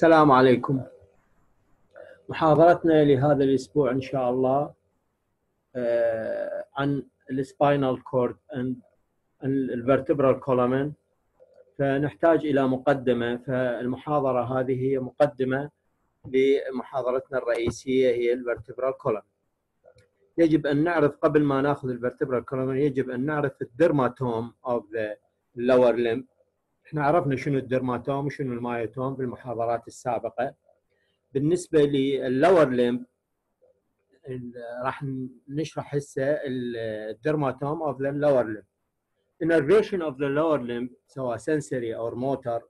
السلام عليكم. محاضرتنا لهذا الأسبوع إن شاء الله آه، عن ال spinal cord ال vertebral column فنحتاج إلى مقدمة فالمحاضرة هذه هي مقدمة لمحاضرتنا الرئيسية هي ال vertebral column يجب أن نعرف قبل ما ناخذ ال vertebral column يجب أن نعرف ال dermatome of the lower limb. إحنا عرفنا شنو ال dermatome وشنو ال myotome في المحاضرات السابقة. بالنسبة لل lower limb راح نشرح هسه ال dermatome of the lower limb. Innervation of the lower limb سواء sensory or motor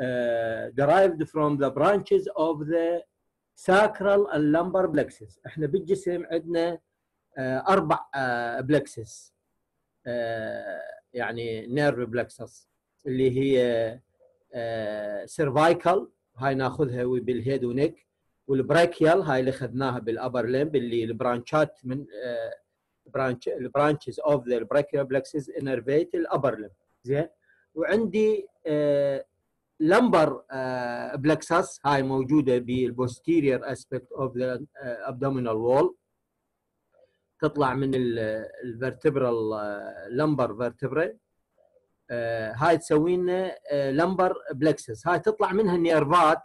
uh, derived from the branches of the sacral and lumbar plexus. إحنا بالجسم عندنا uh, أربع uh, plexus uh, يعني nerve plexus اللي هي cervical هاي ناخذها بال head and neck وال brachial هاي اللي اخذناها بال upper limb اللي ال branch ات من branch ال branches of the ال brachial plexus innervate ال upper limb زين؟ وعندي lumbar plexus هاي موجودة بال posterior aspect of the abdominal wall تطلع من ال vertebral lumbar vertebra هاي تسوي لنا lumbar plexus. هاي تطلع منها ال nerve ات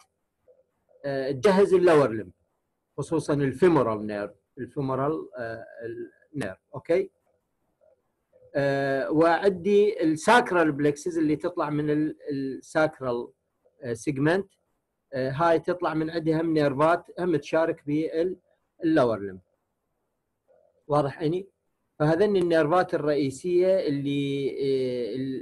تجهز ال lower limb خصوصا ال femoral nerve ال femoral nerve okay؟ وعندي ال sacral plexus اللي تطلع من ال sacral segment. هاي تطلع من عندها هم nerve ات هم تشارك بال lower limb واضح عيني؟ فهذني ال nerves الرئيسية اللي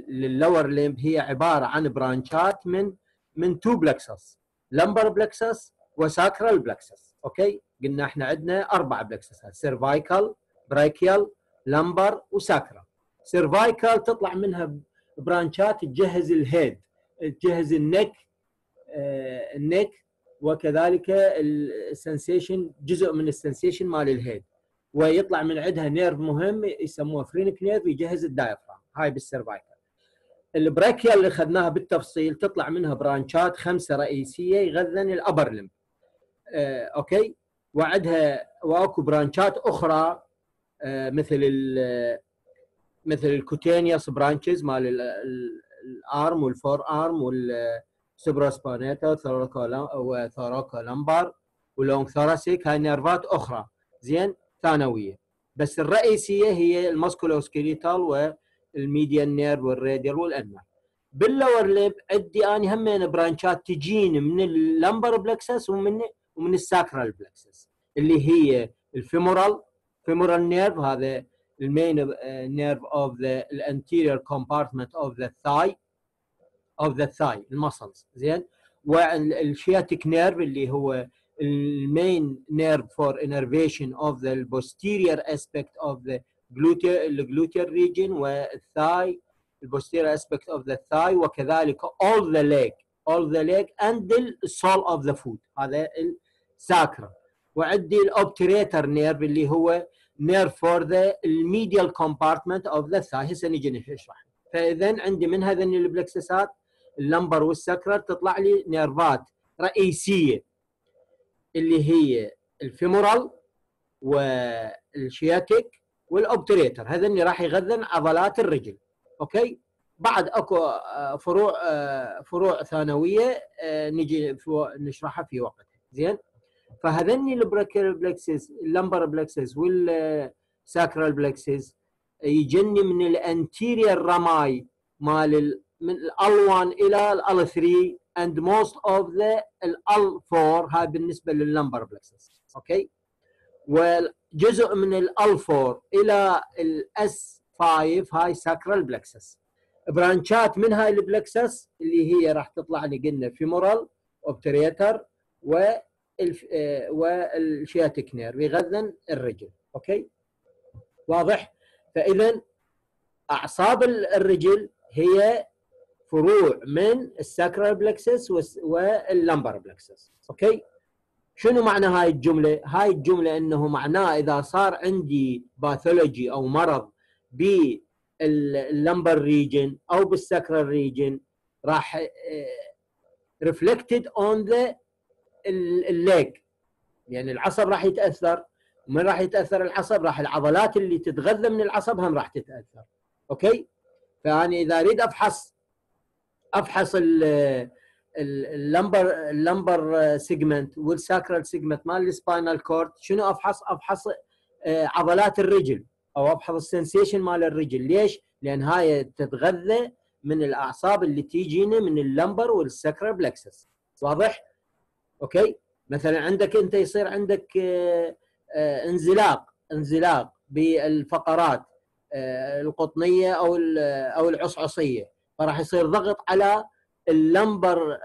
لل lower limb هي عبارة عن branches من من two plexus lumbar plexus و sacral plexus okay؟ قلنا إحنا عندنا أربع plexus ات cervical brachial lumbar و sacral cervical تطلع منها branches تجهز ال head تجهز ال neck آه ال neck وكذلك ال sensation جزء من ال sensation مال ال head ويطلع من عندها nerve مهم يسموه phrenic nerve يجهز ال diaphragm. هاي بال cervical. ال brachial اللي اخذناها بالتفصيل تطلع منها branches خمسة رئيسية يغذن ال upper limb. آه، okay؟ وعندها وأكو branches أخرى آه، مثل مثل ال cutaneous branches مال ال arm وال forearm وال supraspinatus و thoracolumbar و long thoracic. هاي nerves أخرى. زين؟ ثانوية. بس الرئيسية هي الماسكولوسكيليتال والميديان نير والراديال والانمر باللور ليب عندي أني همين branches تجيني من ال lumbar plexus ومن ومن ال sacral plexus اللي هي ال femoral femoral nerve هذا ال main nerve of the ال anterior compartment of the thigh of the thigh ال muscles زين؟ وال sciatic nerve اللي هو ال main nerve for innervation of the posterior aspect of the gluteal gluteal region وال thigh posterior aspect of the thigh وكذلك all the leg all the leg and the sole of the foot. هذا ال sacral وعندي ال obturator nerve اللي هو nerve for the ال medial compartment of the thigh هسه نجي نشرح. فاذا عندي من هذين البلكسسات اللمبر والسكرة تطلع لي nerves رئيسية. اللي هي ال femoral وال sciatic وال obturator. هذا اللي راح يغذن عضلات الرجل. okay؟ بعد أكو فروع فروع ثانوية نجي نشرحها في وقتها. زين؟ فهذني ال brachial plexus ال lumbar plexus وال sacral plexus يجني من ال anterior rami مال من L1 إلى L 3 and most of the L4 هاي بالنسبة لل lumbar plexus okay وجزء من L4 إلى ال S 5 هاي sacral plexus branches من هاي ال plexus اللي هي راح تطلع لي قلنا femoral obturator و وال sciatic nerve يغذن الرجل. okay واضح؟ فاذا أعصاب الرجل هي فروع من ال sacral plexus وال lumbar plexus okay؟ شنو معنى هاي الجملة؟ هاي الجملة إنه معناه إذا صار عندي pathology أو مرض بال lumbar region أو بال sacral region راح reflected on the ال leg يعني العصب راح يتأثر. ومن راح يتأثر العصب؟ راح العضلات اللي تتغذى من العصب هم راح تتأثر. okay؟ فأنا إذا أريد أفحص أفحص اللمبر اللمبر سيجمنت والساكرال سيجمنت مال السباينال كورد. شنو أفحص؟ أفحص آه، عضلات الرجل أو أفحص ال sensation مال الرجل. ليش؟ لأن هاي تتغذى من الأعصاب اللي تيجينا من ال lumbar وال sacral plexus. واضح؟ okay؟ مثلا عندك أنت يصير عندك آه، آه، انزلاق انزلاق بالفقرات القطنية أو أو العصعصية. فراح يصير ضغط على ال lumbar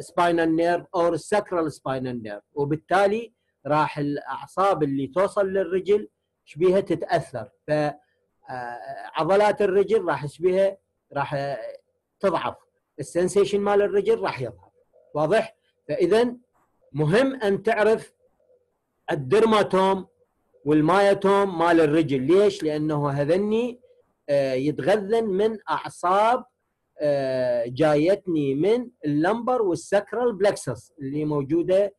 spinal nerve أو ال sacral spinal nerve وبالتالي راح الأعصاب اللي توصل للرجل شبيها تتأثر. فعضلات الرجل راح شبيها راح تضعف. ال sensation مال الرجل راح يظهر. واضح؟ فاذا مهم أن تعرف ال dermatome وال myotome مال الرجل. ليش؟ لأنه هذني آه، يتغذن من أعصاب آه، جايتني من ال lumbar وال sacral plexus اللي موجودة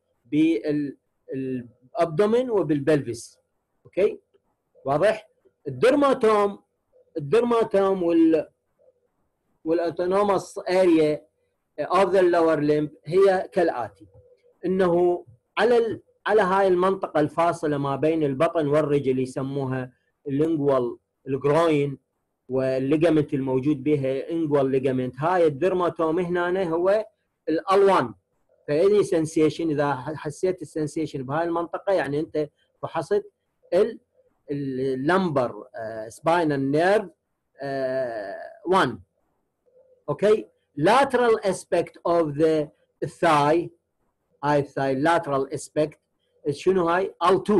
بال abdomen وبال pelvis okay؟ واضح؟ ال dermatome ال dermatome وال وال autonomous area of the lower limb هي كالآتي. إنه على ال... على هاي المنطقة الفاصلة ما بين البطن والرجل يسموها ال inguinal ال groin وال ligament الموجود بها inguinal ligament هاي ال dermatome هنا هو ال L1. فاي sensation إذا حسيت ال sensation بهاي المنطقة يعني أنت فحصت ال lumbar spinal nerve 1 okay؟ lateral aspect of the thigh هاي ال thigh lateral aspect. شنو هاي؟ L2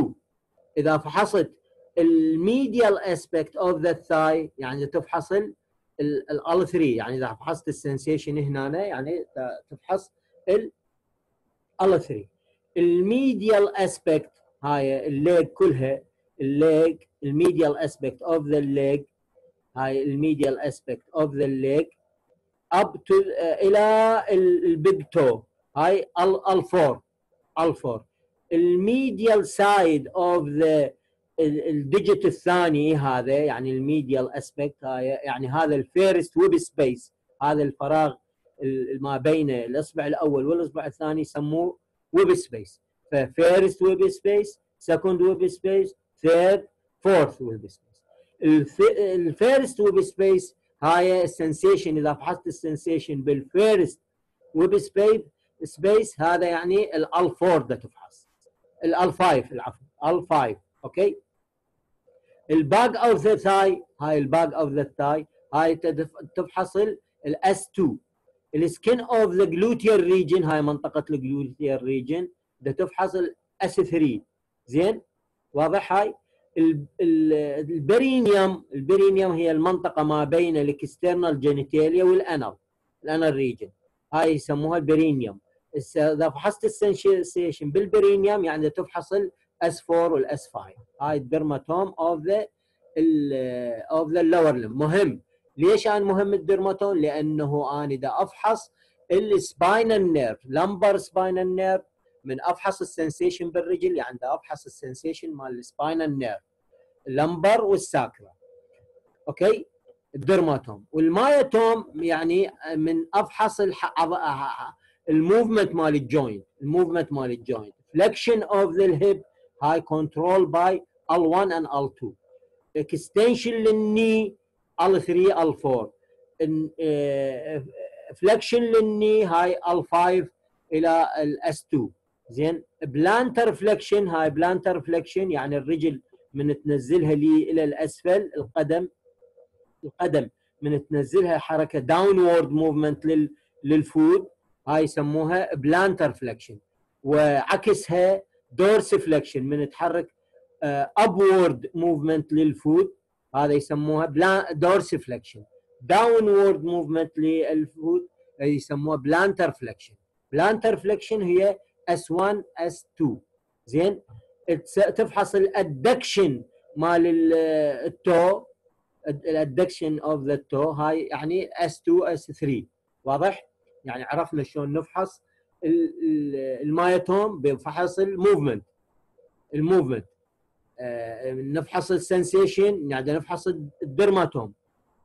إذا فحصت ال medial aspect of the thigh يعني تفحص L 3 يعني إذا فحصت ال sensation هنا يعني تفحص L 3 ال medial aspect هاي ال leg كلها ال leg ال medial aspect of the leg هاي ال medial aspect of the leg up to إلى ال big toe هاي L 4 L 4 ال medial side of the ال digit الثاني هذا يعني ال medial aspect يعني هذا ال first web space هذا الفراغ ما بين الأصبع الأول والأصبع الثاني يسموه web space ف first web space second web space third fourth web space ال first web space هاي ال sensation إذا فحصت ال sensation بال first web space space هذا يعني L 4 تفحص. L 5 العفو L 5 okay ال back of the thigh هاي ال back of the thigh هاي تفحص ال S 2 ال skin of the gluteal region هاي منطقة ال gluteal region بدها تفحص ال S 3 زين؟ واضح هاي؟ ال perineum ال perineum هي المنطقة ما بين ال external genitalia وال anal ال anal region هاي يسموها ال perineum اذا فحصت ال sensation بال perineum يعني تفحص S 4 وال S 5 هاي ال dermatome of the of the ال lower limb مهم. ليش أنا مهم ال dermatome لأنه أنا إذا أفحص ال spinal nerve lumbar spinal nerve من أفحص ال sensation بالرجل يعني إذا أفحص السنسيشن مال السباينال نيرف اللمبر والساكرا أوكي؟ الدرماتوم والمايتوم يعني من أفحص الموفمنت مال الجوينت الموفمنت مال الجوينت flexion of the hip هاي control by L1 and L2 extension لل knee L3 L4 flexion لل knee هاي L5 إلى ال S 2 زين؟ plantar flexion هاي plantar flexion يعني الرجل من تنزلها لي إلى الأسفل القدم القدم من تنزلها حركة downward movement لل foot هاي يسموها plantar flexion وعكسها dorsiflexion من تحرك upward movement لل foot هذا يسموها dorsiflexion downward movement لل foot يسموها plantar flexion plantar flexion هي S1 S2 زين؟ تفحص ال adduction مال ال toe ال adduction of the toe هاي يعني S2 S3 واضح؟ يعني عرفنا شلون نفحص ال myotome بفحص ال movement ال movement آه، نفحص ال sensation يعني نفحص ال dermatome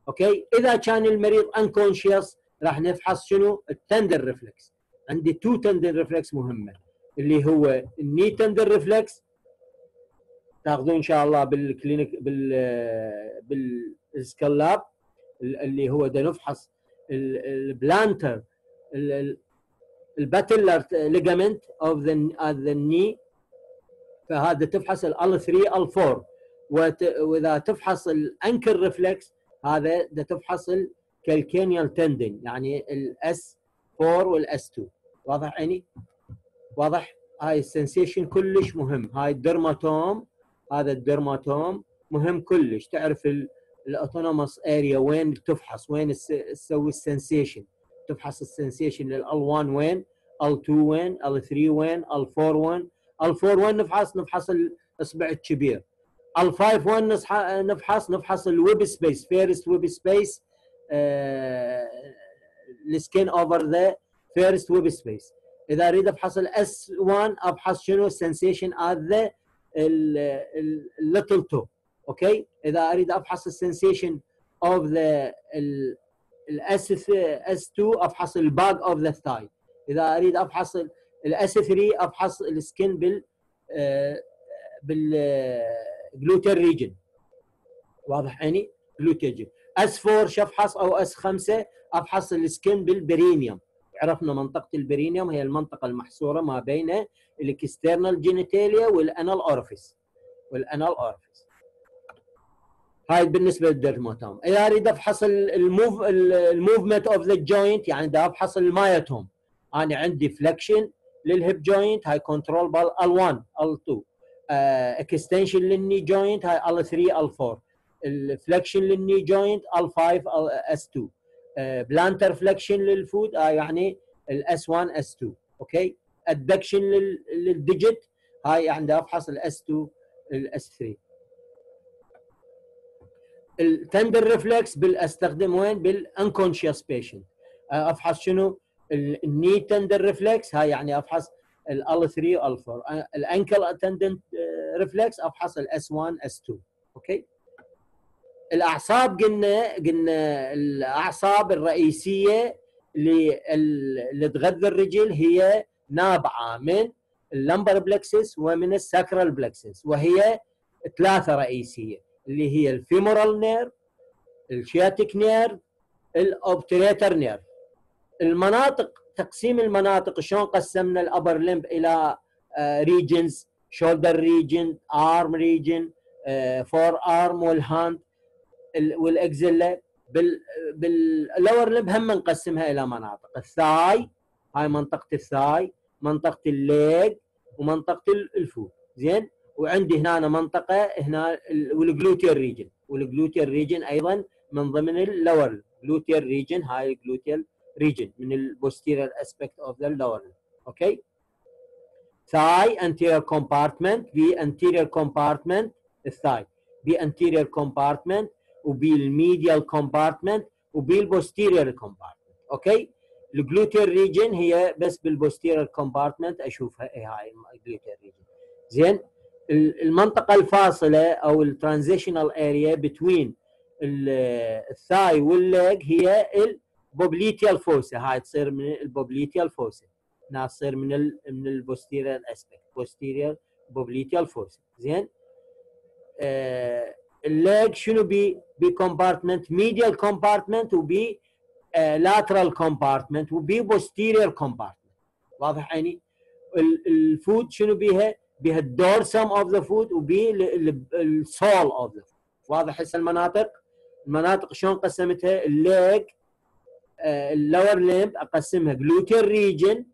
okay؟ إذا كان المريض unconscious راح نفحص شنو؟ ال tendon reflex عندي two tendon reflex مهمة. اللي هو ال knee tendon reflex تاخذون إن شاء الله بال clinic بال بال skill lab اللي هو ده نفحص ال plantar ال patellar ligament of the knee فهذا تفحص L 3 L 4 وإذا تفحص ال ankle reflex هذا ده تفحص ال calcaneal tendon يعني ال S 4 وال S 2 واضح عيني؟ واضح؟ هاي ال sensation كلش مهم. هاي ال dermatome هذا ال dermatome مهم كلش. تعرف ال autonomous area وين تفحص وين تسوي ال sensation تفحص ال sensation لل L 1 وين L 2 وين L 3 وين L 4 وين. L 4 وين نفحص نفحص الاصبع الكبير. L 5 وين نفحص نفحص ال web space first web space ال skin over the first web space. إذا أريد أفحص ال S 1 ابحث شنو ال sensation at the ال little toe okay؟ إذا أريد أفحص ال sensation of the ال S S 2 أفحص ال back of the thigh إذا أريد أفحص ال S 3 أفحص ال skin بال بال gluteal region واضح عيني؟ gluteal S 4 شفحص أو S 5 أفحص ال skin بال perineum عرفنا منطقة ال perineum هي المنطقة المحصورة ما بين ال external genitalia وال anal orifice وال anal orifice هاي بالنسبة لل dermatome اذا اريد افحص ال move ال movement of the joint يعني بدي افحص ال myotome أنا عندي flexion لل hip joint هاي control بال L1 L2 extension لل knee joint هاي L3 L4 ال flexion لل knee joint L5 S2 plantar flexion لل foot يعني ال S 1 S 2 okay adduction لل digit هاي عندي افحص ال S 2 ال S 3 ال tendon reflex باستخدم وين؟ بال unconscious patient. أفحص شنو؟ ال knee tendon reflex هاي يعني أفحص L 3 L 4 ال ankle tendon reflex أفحص ال S 1 S 2 okay؟ الأعصاب قلنا قلنا الأعصاب الرئيسية اللي تغذي الرجل هي نابعة من ال lumbar plexus ومن ال sacral plexus وهي ثلاثة رئيسية. اللي هي ال femoral nerve ال sciatic nerve ال obturator nerve المناطق تقسيم المناطق شلون قسمنا ال upper limb إلى regions shoulder region arm region forearm وال hand وال axilla بال بال lower limb هم نقسمها إلى مناطق. ال thigh هاي منطقة ال thigh منطقة ال leg ومنطقة ال foot زين؟ وعندي هنا منطقة هنا وال gluteal region وال gluteal region أيضا من ضمن ال lower gluteal region هاي ال gluteal region من ال posterior aspect of the lower okay thigh anterior compartment the anterior compartment ال thigh the anterior compartment وبال medial compartment وبال posterior compartment okay ال gluteal region هي بس بال posterior compartment أشوفها إيه هاي ال gluteal region زين؟ المنطقة الفاصلة أو ال transitional area between ال thigh وال leg هي ال popliteal fossa هاي تصير من ال popliteal fossa هنا تصير من ال من ال posterior aspect posterior popliteal fossa زين؟ آه ال leg شنو بي؟ ب compartment medial compartment وبي lateral compartment وبي posterior compartment واضح عيني؟ ال foot شنو بيها؟ بها ال dorsum of the foot وبي ال sole of the foot واضح هسه المناطق؟ المناطق شلون قسمتها؟ ال leg ال lower limb أقسمها gluteal region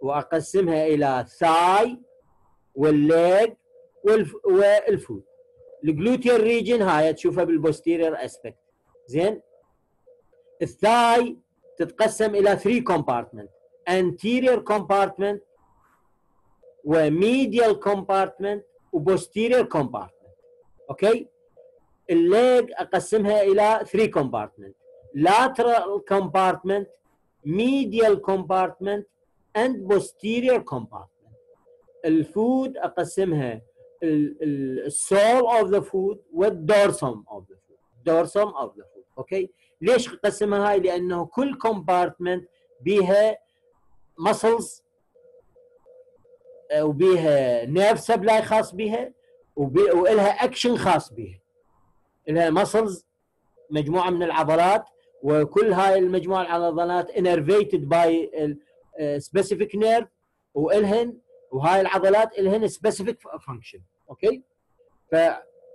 وأقسمها إلى thigh وال leg وال foot. ال gluteal region هاي تشوفها بال posterior aspect زين؟ ال thigh تتقسم إلى 3 compartment anterior compartment و medial compartment و posterior compartment okay؟ ال leg أقسمها إلى 3 compartment. Lateral compartment medial compartment and posterior compartment. ال foot أقسمها ال sole of the foot وال dorsum of the foot dorsum of the foot okay؟ ليش أقسمها هاي؟ لأنه كل compartment بيها muscles وبيها nerve supply خاص بيها وإلها أكشن خاص بيها. لها muscles مجموعة من العضلات وكل هاي المجموعة العضلات innervated by specific nerve وإلهن وهاي العضلات إلهن specific function okay؟ ف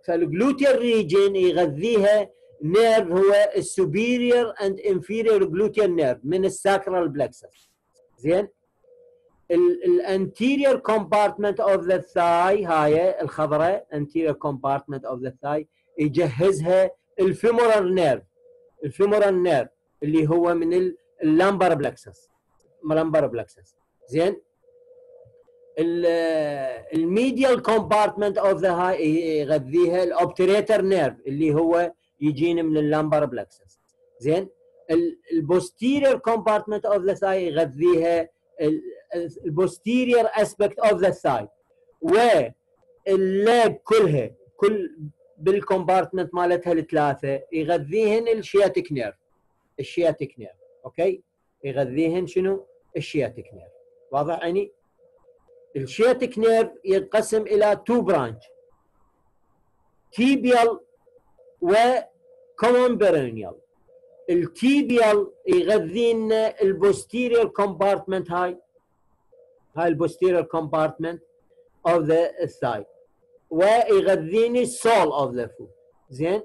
فال gluteal region يغذيها nerve هو ال superior and inferior gluteal nerve من ال sacral plexus زين؟ ال anterior compartment of the thigh هاي الخضراء anterior compartment of the thigh يجهزها ال femoral nerve ال femoral nerve اللي هو من ال lumbar plexus ال lumbar plexus زين؟ ال medial compartment of the thigh يغذيها ال obturator nerve اللي هو يجينا من ال lumbar plexus زين؟ ال posterior compartment of the thigh يغذيها ال posterior aspect of the thigh وال leg كلها كل بال compartment مالتها الثلاثة يغذيهن ال sciatic nerve ال sciatic nerve okay؟ يغذيهن شنو؟ ال sciatic nerve واضح يعني ال sciatic nerve ينقسم إلى two branch tibial و common peroneal ال tibial يغذينا ال posterior compartment هاي. هاي ال posterior compartment of the thigh ويغذيني ال sole of the foot زين؟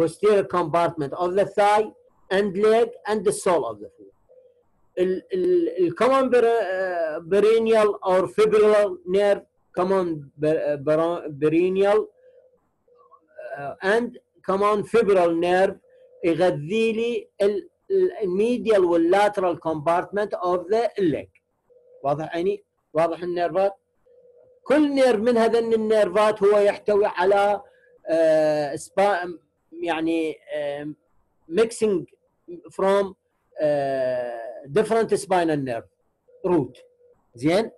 posterior compartment of the thigh and leg and the sole of the foot ال common peroneal or fibular nerve common peroneal and common fibular nerve يغذي لي ال medial وال lateral compartment of the leg. واضح عيني؟ واضح ال nerveات؟ كل nerve من هذين ال nerveات هو يحتوي على آه spi- يعني mixing from different spinal nerve root زين؟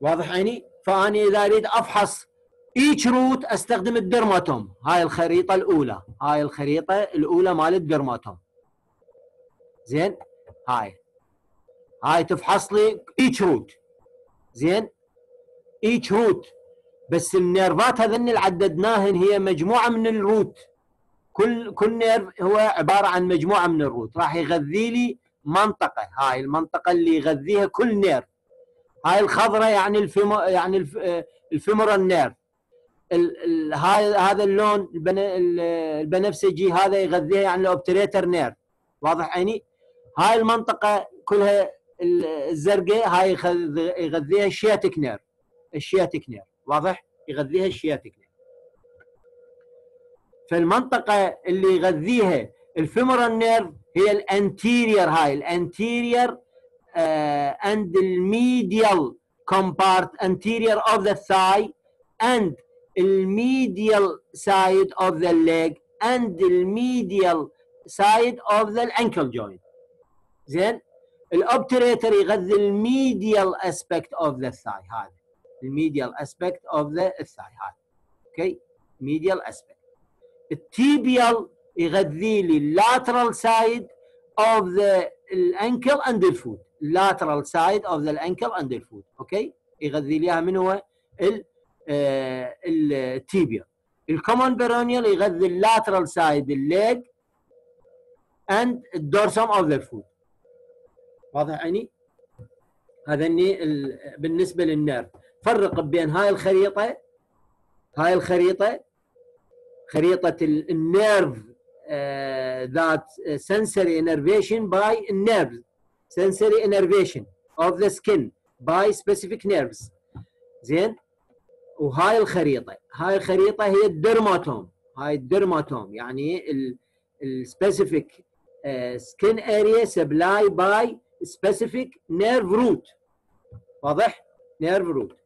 واضح عيني؟ فاني إذا أريد أفحص إيش root أستخدم ال dermatome. هاي الخريطة الأولى. هاي الخريطة الأولى مال ال dermatome. زين؟ هاي. هاي تفحص لي إيش root. زين؟ إيش root. بس ال nerveات هذن اللي عددناهن هي مجموعة من ال root. كل كل nerve هو عبارة عن مجموعة من ال root. راح يغذي لي منطقة. هاي المنطقة اللي يغذيها كل nerve. هاي الخضراء يعني ال femo- يعني ال femoral nerve. هذا اللون البنفسجي هذا يغذيها يعني ال obturator nerve واضح عيني؟ هاي المنطقة كلها الزرقاء هاي يغذيها ال sciatic nerve ال sciatic nerve واضح؟ يغذيها الشياتيك نيرف فالمنطقة اللي يغذيها ال femoral nerve هي ال anterior هاي. ال anterior and ال medial compartment anterior of the thigh and ال medial side of the leg and ال medial side of the ال ankle joint زين؟ ال obturator يغذي ال medial aspect of the thigh هذا. ال medial aspect of the ال thigh هذا. okay medial aspect ال tibial يغذي لي ال lateral side of the ال ankle and ال foot side of the ankle and the foot. okay يغذي لي من هو؟ ال tibia. ال common peroneal يغذي ال lateral side ال leg and ال dorsum of the foot واضح عيني؟ هذا بالنسبة لل nerve. فرق بين هاي الخريطة هاي الخريطة خريطة ال nerve ذات sensory innervation by nerves. Sensory innervation of the skin by specific nerves. زين؟ وهاي الخريطة هاي الخريطة هي ال dermatome هاي ال dermatome يعني ال specific skin area supply by specific nerve root واضح؟ nerve root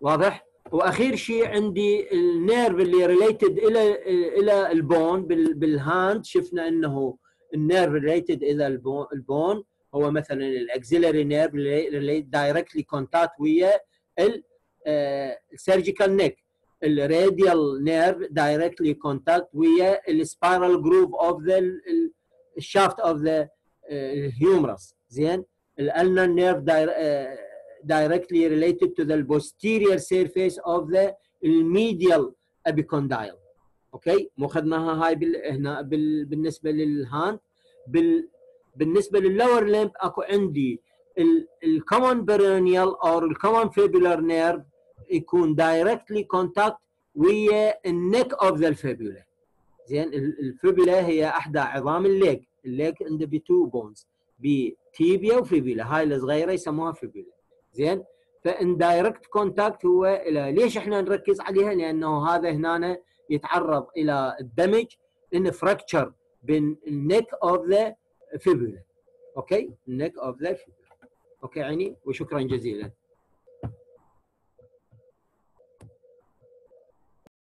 واضح؟ وأخير شيء عندي ال nerve اللي related إلى إلى ال bone بال hand شفنا إنه ال nerve related إلى ال bone. هو مثلا ال axillary nerve اللي directly contact ويا ال surgical neck ال radial nerve directly contact ويا ال spiral groove of the ال shaft of the ال humerus زين؟ ال ulnar nerve directly related to the posterior surface of the medial epicondyle okay مو خدناها هاي بال... هنا بال... بالنسبة لل hand. بال... بالنسبة لل lower limb أكو عندي ال common peroneal أو ال common fibular nerve يكون directly contact ويا ال neck of the ال fibula زين ال fibula هي أحدى عظام ال leg ال leg عنده ب two bones ب tibia و fibula هاي الصغيرة يسموها fibula زين ف in direct contact هو إلى ليش إحنا نركز عليها؟ لأنه هذا هنا يتعرض إلى ال damage in fracture بين ال neck of the fibula okay؟ ال neck of the fibula okay عيني؟ وشكرا جزيلا.